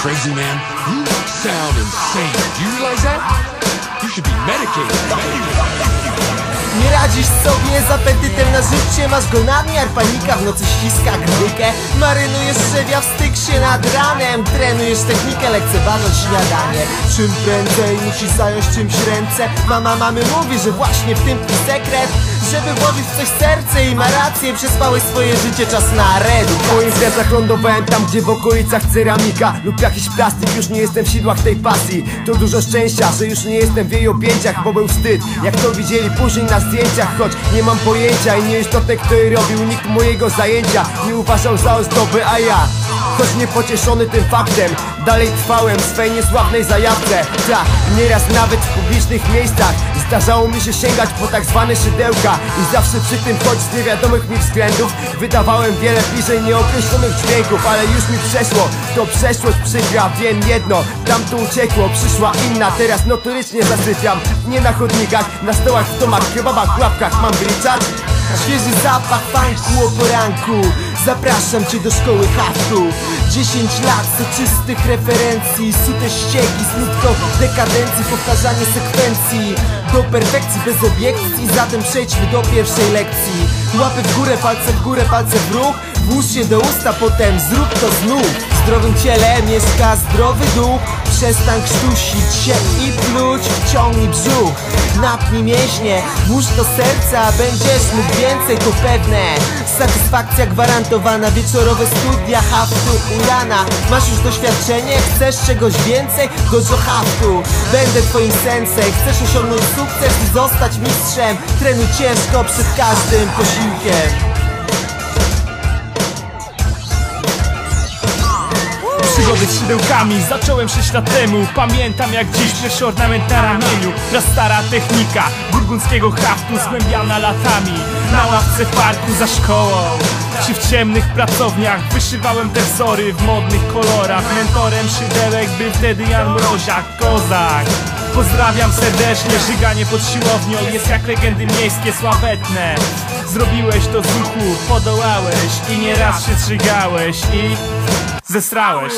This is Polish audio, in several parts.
crazy, man? You sound insane. Do you realize that? You should be medicated. Nie radzisz sobie z apetytem na życie Masz go nadmiar, panika w nocy ściska grykę Marynujesz trzewia w styksie nad ranem Trenujesz technikę, lekceważąc śniadanie Czym prędzej musisz zająć czymś ręce Mama mamy mówi, że właśnie w tym sekret żeby włożyć w coś serce i ma rację Przespałeś swoje życie, czas na redu. W moich sercach lądowałem tam, gdzie w okolicach ceramika Lub jakiś plastik, już nie jestem w sidłach tej pasji. To dużo szczęścia, że już nie jestem w jej objęciach Bo był wstyd, jak to widzieli później na zdjęciach Choć nie mam pojęcia i nie istotne kto je robił Nikt mojego zajęcia. Nie uważał za ozdoby, a ja Choć niepocieszony tym faktem Dalej trwałem w swej niesławnej zajawce. Tak, nieraz nawet w publicznych miejscach Zdarzało mi się sięgać po tak zwane szydełka I zawsze przy tym, choć z niewiadomych mi względów Wydawałem wiele bliżej nieokreślonych dźwięków Ale już mi przeszło, to przeszłość przykra Wiem jedno, tamto uciekło, przyszła inna Teraz notorycznie zasypiam. Nie na chodnikach, na stołach, w domach, kebabach, łapkach Mam wliczać? Świeży zapach funku o poranku Zapraszam cię do szkoły haftu. 10 lat soczystych referencji. Sute ściegi, smutko dekadencji Powtarzanie sekwencji. Do perfekcji bez obiekcji. Zatem przejdźmy do pierwszej lekcji. Łapy w górę, palce w górę, palce w ruch. Włóż się do usta, potem zrób to znów zdrowym ciele mieszka zdrowy duch. Przestań krztusić się i pluć Wciągnij brzuch, napnij mięśnie Włóż do serca, będziesz mógł więcej, to pewne. Satysfakcja gwarantowana, wieczorowe studia haftu Urana. Masz już doświadczenie, chcesz czegoś więcej? Godzo haftu. Będę twoim sensei, chcesz osiągnąć sukces i zostać mistrzem. Trenuj ciężko przed każdym posiłkiem Szydełkami zacząłem 6 lat temu. Pamiętam jak dziś pierwszy ornament na ramieniu. Raz stara technika burgundzkiego haftu Zgłębiana latami. Na ławce w parku za szkołą. Czy w ciemnych pracowniach Wyszywałem te wzory w modnych kolorach. Mentorem szydełek był wtedy Jan Mroziak Kozak. Pozdrawiam serdecznie, żyganie pod siłownią Jest jak legendy miejskie, sławetne. Zrobiłeś to z ruchu, podołałeś I nieraz się zżygałeś i zesrałeś.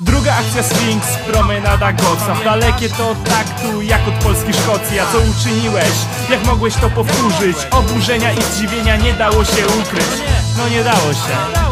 Druga akcja Sphinx, promenada Goca. Dalekie to od taktu, jak od Polski Szkocji A co uczyniłeś? Jak mogłeś to powtórzyć? Oburzenia i zdziwienia nie dało się ukryć. No nie dało się